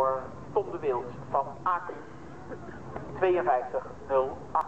voor Tom de Wild van Aken 5208.